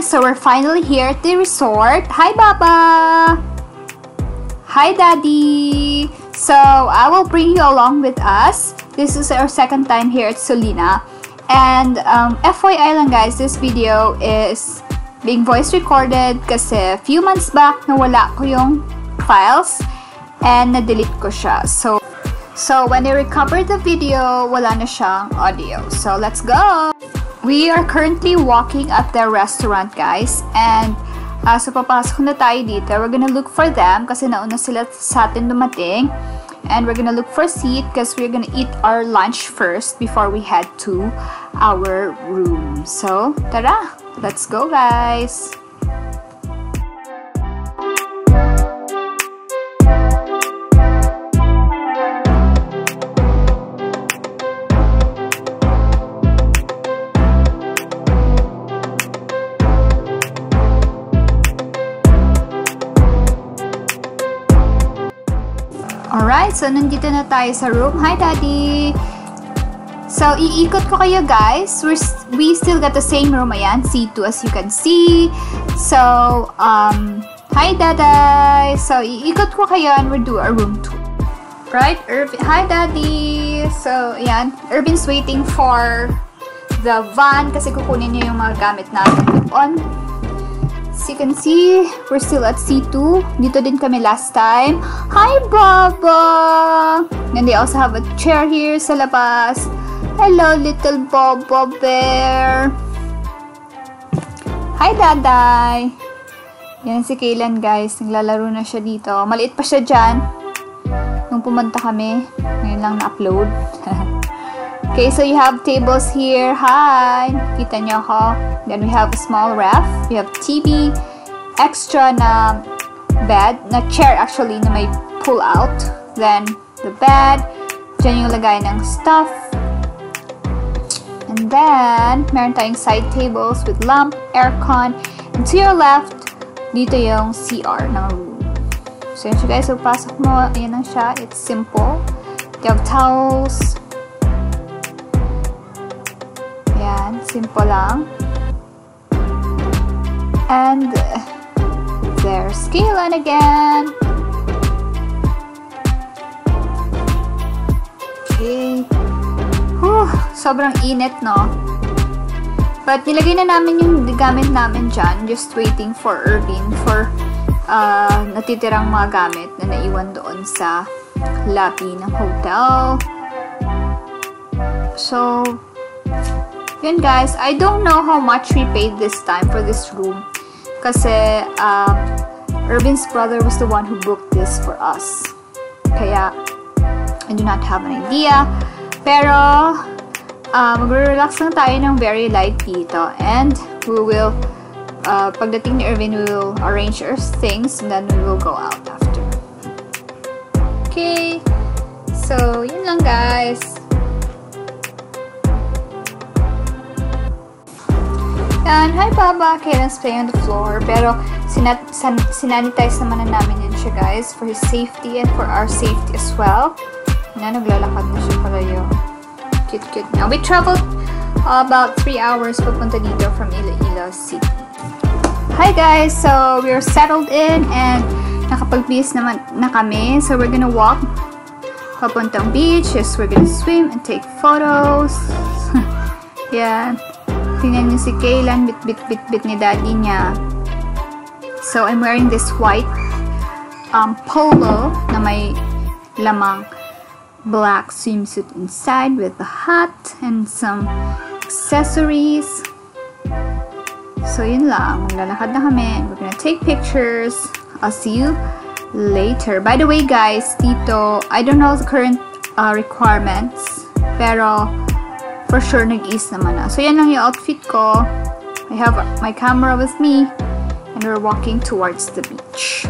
so we're finally here at the resort. Hi, Baba! Hi, Daddy! So, I will bring you along with us. This is our second time here at Solina. And, um, FYI lang guys, this video is being voice recorded kasi few months back, nawala ko yung files and na-delete ko siya. So, so when I recovered the video, wala na siyang audio. So, let's go! We are currently walking at the restaurant, guys. And, uh, so papasok na tayo dito. We're gonna look for them kasi nauna sila sa atin dumating. And we're gonna look for a seat because we're gonna eat our lunch first before we head to our room. So, tara! Let's go, guys! Alright, so nandito na tayo sa room. Hi, Daddy! So, iikot ko kayo, guys. We're, we still got the same room. Ayan, C2 as you can see. So, um, hi, Daday! So, iikot ko kayo and we'll do a room tour. Right, Irvin. Hi, Daddy! So, ayan. Irvin's waiting for the van kasi kukunin niya yung mga gamit natin on. As you can see, we're still at C2. Dito din kami last time. Hi, Baba! And they also have a chair here sa labas. Hello, little Baba Bear! Hi, Daday! Yan si Kaylan, guys. Naglalaro na siya dito. Maliit pa siya dyan. Nung pumunta kami. Ngayon lang na-upload. Okay, so you have tables here. Hi! Kita niyo ako. Then we have a small ref. We have TV. Extra na bed. Na chair actually na may pull out. Then the bed. Diyan yung lagay ng stuff. And then, meron tayong side tables with lamp, aircon. And to your left, dito yung CR ng room. So yun siya guys. So pasok mo. Ayan lang siya. It's simple. You have towels. Ayan, simple lang. And there's Kaylan again. Okay. Whew, sobrang init, no? But nilagay na namin yung gamit namin dyan. Just waiting for Irvin for uh, natitirang mga gamit na naiwan doon sa lobby ng hotel. So, yun guys, I don't know how much we paid this time for this room. Kasi, um, brother was the one who booked this for us. Kaya, I do not have an idea. Pero, uh, magre-relax lang tayo ng very light dito. And, we will, uh, pagdating ni Irvin, we will arrange our things and then we will go out after. Okay. So, yun lang guys. Yan. Hi, Baba. Kailan's playing on the floor. Pero, sinat san sinanitize naman na namin yan siya, guys. For his safety and for our safety as well. Yan, naglalakad na siya palayo. Cute, cute. Now, we traveled uh, about 3 hours papunta dito from Iloilo City. Hi, guys. So, we're settled in and nakapag-bis naman na kami. So, we're gonna walk papuntang beach. Yes, we're gonna swim and take photos. Yan. Tingnan niyo si Kaylan, bit-bit-bit-bit ni daddy niya. So, I'm wearing this white um, polo na may lamang black swimsuit inside with a hat and some accessories. So, yun lang. Maglalakad na kami. We're gonna take pictures. I'll see you later. By the way, guys, dito, I don't know the current uh, requirements, pero for sure nag-ease naman na. So, yan lang yung outfit ko. I have my camera with me and we're walking towards the beach.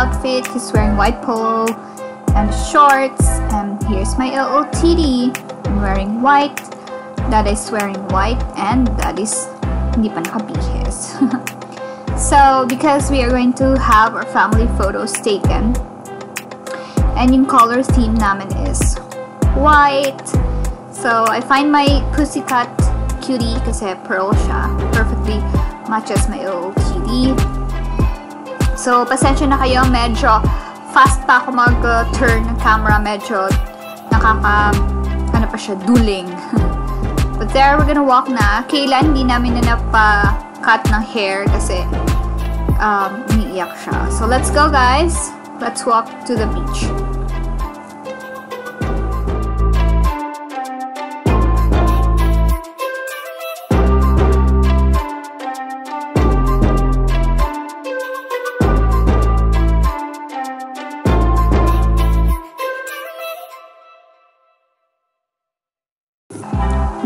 Outfit. He's wearing white polo and shorts. And here's my LOTD. I'm wearing white. Dad is wearing white and that is hindi pa nakabihis. so, because we are going to have our family photos taken, and yung color theme namin is white. So, I find my pussycat cutie kasi pearl siya. Perfectly matches my OOTD. So, pasensya na kayo. Medyo fast pa ako mag-turn ng camera. Medyo nakaka, ano pa siya, duling. But there, we're gonna walk na. Kailan, hindi namin na napa-cut ng hair kasi um, umiiyak siya. So, let's go guys. Let's walk to the beach.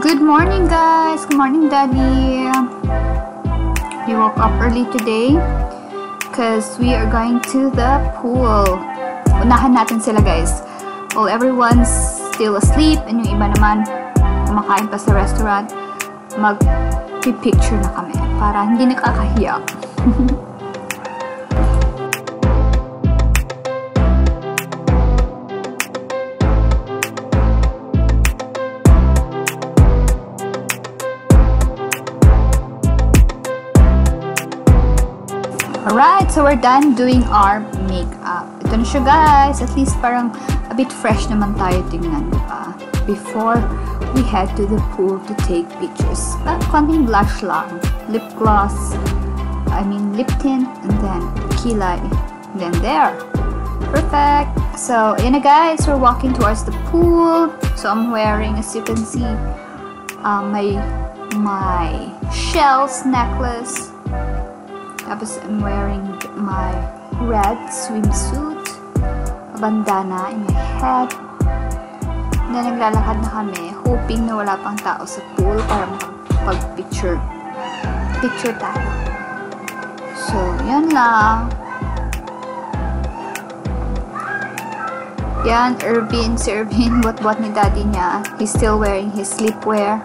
Good morning guys! Good morning daddy! We woke up early today because we are going to the pool. Unahan natin sila guys. While everyone's still asleep and yung iba naman kumakain pa sa restaurant, mag-picture na kami para hindi nakakahiya. so we're done doing our makeup. Ito na siya guys. At least parang a bit fresh naman tayo tingnan, di? Before we head to the pool to take pictures. Ah, konting blush lang. Lip gloss. I mean lip tint. And then kilay. And then there. Perfect. So, yun na guys. We're walking towards the pool. So, I'm wearing, as you can see, um, my, my shells necklace. Tapos, I'm wearing my red swimsuit, a bandana in my head. Na naglalakad na kami, hoping na wala pang tao sa pool para makapag-picture. Picture tayo. So, yan lang. Yan, Irvin, si Irvin, what-what ni daddy niya. He's still wearing his sleepwear.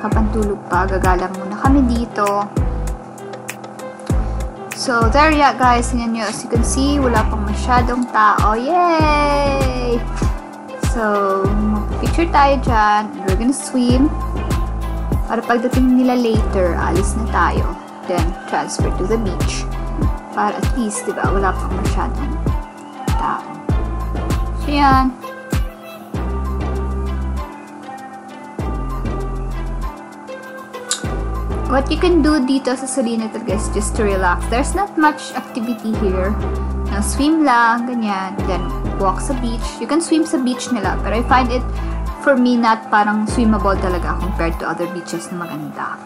Kapantulog pa, gagala muna kami dito. So, there ya guys. Tingnan nyo. As you can see, wala pang masyadong tao. Yay! So, picture tayo dyan. We're gonna swim. Para pagdating nila later, alis na tayo. Then, transfer to the beach. Para at least, di ba, wala pang masyadong tao. So, yan. What you can do dito sa Salina talaga is just to relax. There's not much activity here. Na swim lang, ganyan. Then, walk sa beach. You can swim sa beach nila. Pero I find it, for me, not parang swimmable talaga compared to other beaches na maganda.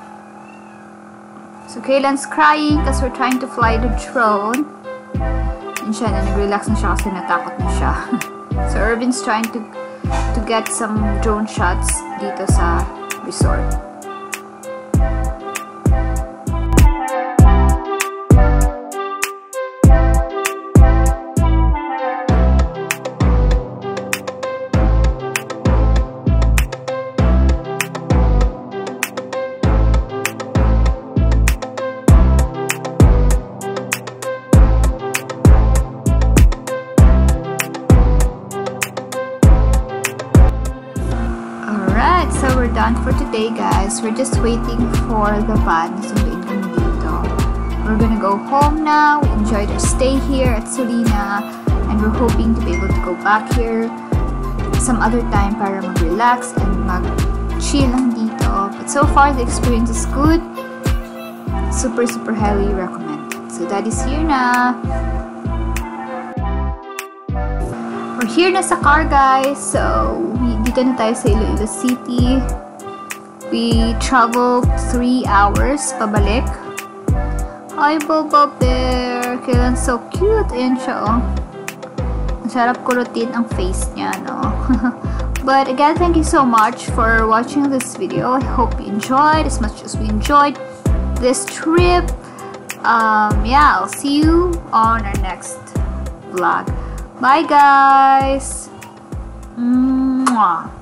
So, Kaylan's crying because we're trying to fly the drone. Yun siya, na nag-relax na siya kasi natakot na siya. so, Irvin's trying to to get some drone shots dito sa resort. Today guys. We're just waiting for the van sunduin kami dito. We're gonna go home now. We enjoyed our stay here at Solina and we're hoping to be able to go back here some other time para mag-relax and mag-chill lang dito. But so far, the experience is good. Super, super highly recommended. So, Daddy's here na. We're here na sa car, guys. So, we- dito na tayo sa Iloilo City. We traveled 3 hours pabalik. Hi, Boba Bear! Kailan so cute. Ayan siya, oh. Masarap kulutin ang face niya, no? But again, thank you so much for watching this video. I hope you enjoyed as much as we enjoyed this trip. um, yeah, I'll see you on our next vlog. Bye, guys! Mwah.